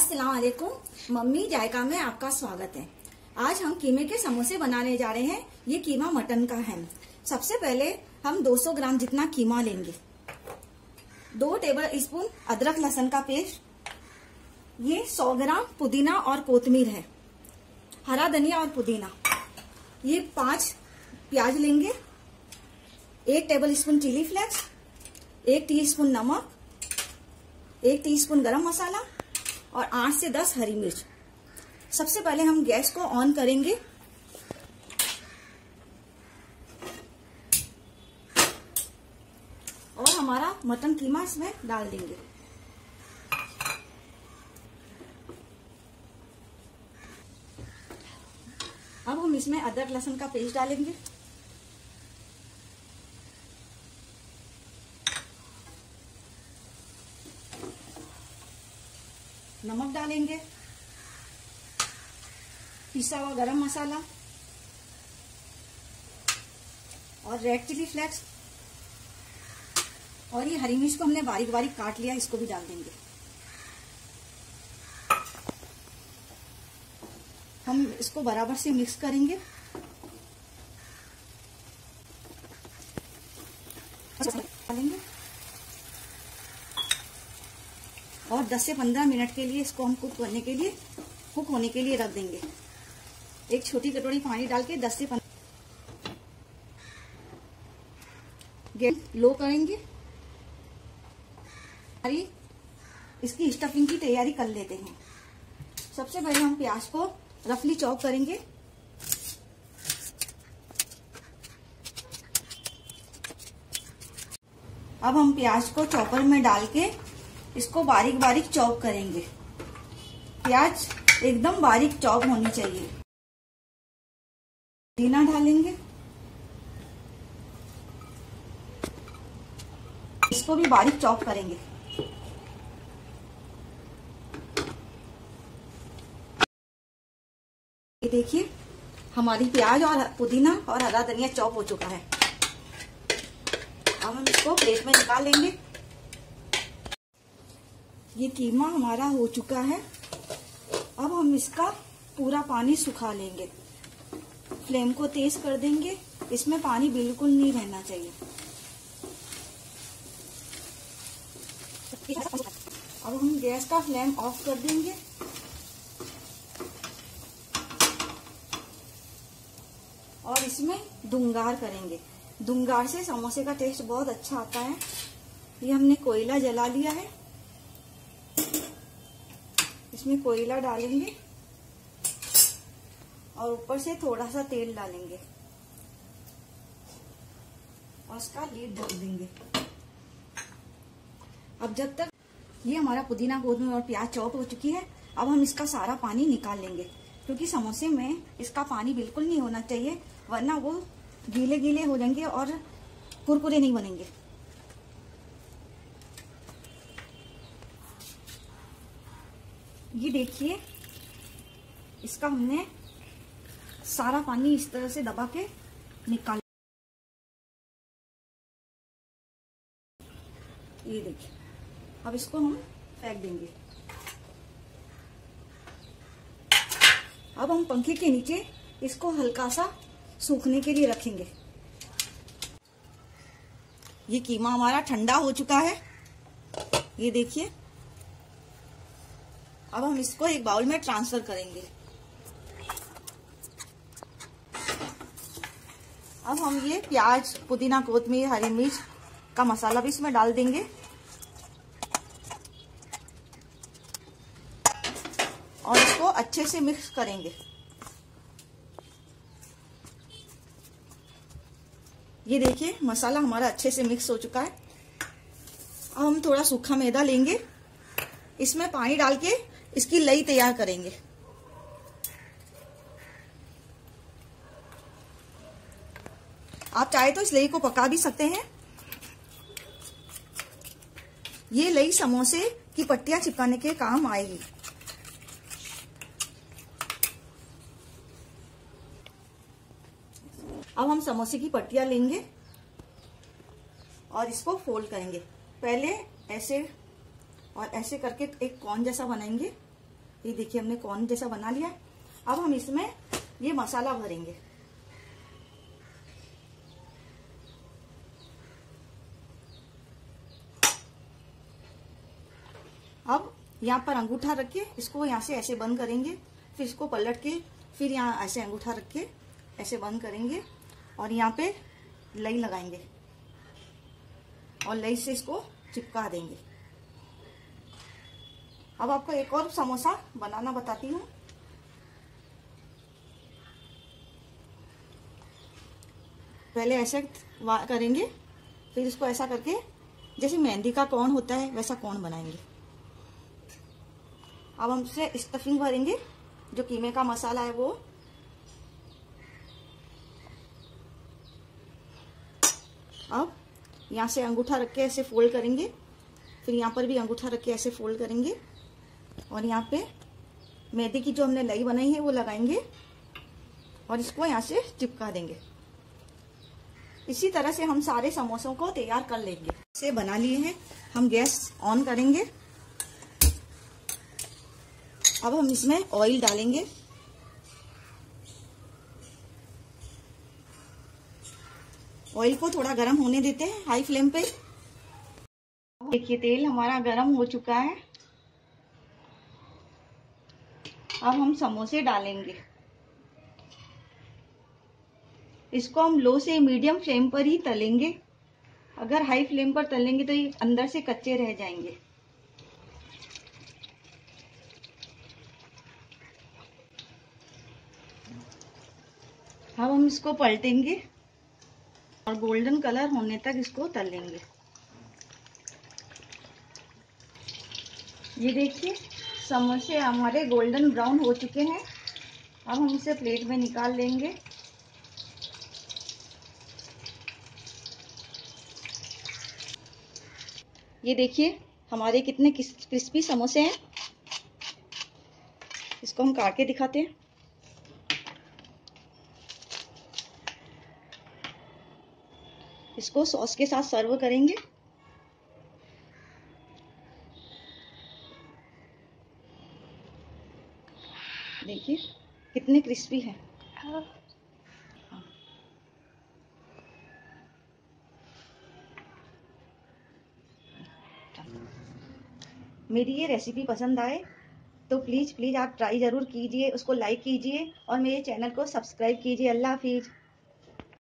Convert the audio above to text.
अस्सलाम वालेकुम मम्मी, जायका में आपका स्वागत है। आज हम कीमे के समोसे बनाने जा रहे हैं। ये कीमा मटन का है। सबसे पहले हम 200 ग्राम जितना कीमा लेंगे। दो टेबल स्पून अदरक लहसुन का पेस्ट। ये 100 ग्राम पुदीना और कोतमीर है। हरा धनिया और पुदीना। ये पाँच प्याज लेंगे। एक टेबल स्पून चिली फ्लेक्स। एक टीस्पून नमक। एक टीस्पून गरम मसाला। और आठ से दस हरी मिर्च। सबसे पहले हम गैस को ऑन करेंगे। और हमारा मटन कीमा इसमें डाल देंगे। अब हम इसमें अदरक लहसुन का पेस्ट डालेंगे। नमक डालेंगे, पिसा हुआ गरम मसाला और रेड चिली फ्लेक्स और ये हरी मिर्च को हमने बारीक बारीक काट लिया, इसको भी डाल देंगे। हम इसको बराबर से मिक्स करेंगे। डालेंगे। और 10 से 15 मिनट के लिए इसको हम कुक करने के लिए, कुक होने के लिए रख देंगे। एक छोटी कटोरी पानी डाल के 10 से 15 गैस लो करेंगे। इसकी स्टफिंग की तैयारी कर लेते हैं। सबसे पहले हम प्याज को रफली चॉप करेंगे। अब हम प्याज को चॉपर में डाल के इसको बारीक बारीक चॉप करेंगे। प्याज एकदम बारीक चॉप होनी चाहिए। पुदीना डालेंगे। इसको भी बारीक चॉप करेंगे। ये देखिए, हमारी प्याज और पुदीना और हरा धनिया चॉप हो चुका है। अब हम इसको प्लेट में निकाल लेंगे। ये कीमा हमारा हो चुका है। अब हम इसका पूरा पानी सुखा लेंगे। फ्लेम को तेज कर देंगे। इसमें पानी बिल्कुल नहीं रहना चाहिए। अब हम गैस का फ्लेम ऑफ़ कर देंगे। और इसमें दुंगार करेंगे। दुंगार से समोसे का टेस्ट बहुत अच्छा आता है। ये हमने कोयला जला लिया है। इसमें कोयला डालेंगे और ऊपर से थोड़ा सा तेल डालेंगे। और उसका लीड ढक देंगे। अब जब तक ये हमारा पुदीना गोदमे और प्याज चॉप हो चुकी है, अब हम इसका सारा पानी निकाल लेंगे। क्योंकि समोसे में इसका पानी बिल्कुल नहीं होना चाहिए, वरना वो गीले गीले हो जाएँगे और कुरकुरे नहीं बनेंगे। ये देखिए, इसका हमने सारा पानी इस तरह से दबा के निकाल ये देखिए, अब इसको हम फेंक देंगे। अब हम पंखे के नीचे इसको हल्का सा सूखने के लिए रखेंगे। ये कीमा हमारा ठंडा हो चुका है। ये देखिए अब हम इसको एक बाउल में ट्रांसफ़र करेंगे। अब हम ये प्याज, पुदीना कोतमीर हरी मिर्च का मसाला भी इसमें डाल देंगे। और इसको अच्छे से मिक्स करेंगे। ये देखिए, मसाला हमारा अच्छे से मिक्स हो चुका है। अब हम थोड़ा सूखा मैदा लेंगे। इसमें पानी डाल के इसकी लई तैयार करेंगे। आप चाहे तो इस लई को पका भी सकते हैं। ये लई समोसे की पट्टियाँ चिपकाने के काम आएगी। अब हम समोसे की पट्टियाँ लेंगे और इसको फोल्ड करेंगे। पहले ऐसे और ऐसे करके एक कॉर्न जैसा बनाएँगे। ये देखिए, हमने कॉर्न जैसा बना लिया अब हम इसमें ये मसाला भरेंगे। अब यहाँ पर अंगूठा रख के इसको यहाँ से ऐसे बंद करेंगे। फिर इसको पलट के फिर यहाँ ऐसे अंगूठा रख के ऐसे बंद करेंगे और यहाँ पे लई लगाएँगे और लई से इसको चिपका देंगे। अब आपको एक और समोसा बनाना बताती हूँ। पहले ऐसे करेंगे, फिर इसको ऐसा करके, जैसे मेहंदी का कौन होता है, वैसा कौन बनाएँगे। अब हम इसे स्टफिंग भरेंगे, जो कीमे का मसाला है वो। अब यहाँ से अंगूठा रख के ऐसे फोल्ड करेंगे, फिर यहाँ पर भी अंगूठा रख के ऐसे फोल्ड करेंगे। और यहाँ पे मैदे की जो हमने लई बनाई है, वो लगाएँगे और इसको यहाँ से चिपका देंगे। इसी तरह से हम सारे समोसों को तैयार कर लेंगे। से बना लिए हैं। हम गैस ऑन करेंगे। अब हम इसमें ऑयल डालेंगे। ऑयल को थोड़ा गर्म होने देते हैं, हाई फ्लेम पे। देखिए, तेल हमारा गर्म हो चुका है। अब हम समोसे डालेंगे। इसको हम लो से मीडियम फ्लेम पर ही तलेंगे। अगर हाई फ्लेम पर तलेंगे तो ये अंदर से कच्चे रह जाएँगे। अब हम इसको पलटेंगे और गोल्डन कलर होने तक इसको तलेंगे। ये देखिए समोसे हमारे गोल्डन ब्राउन हो चुके हैं। अब हम इसे प्लेट में निकाल लेंगे। ये देखिए, हमारे कितने क्रिस्पी समोसे हैं। इसको हम काट के दिखाते हैं। इसको सॉस के साथ सर्व करेंगे देखिए कितने क्रिस्पी है। मेरी ये रेसिपी पसंद आए तो प्लीज़ प्लीज़ आप ट्राई ज़रूर कीजिए, उसको लाइक कीजिए और मेरे चैनल को सब्सक्राइब कीजिए। अल्लाह हाफिज़।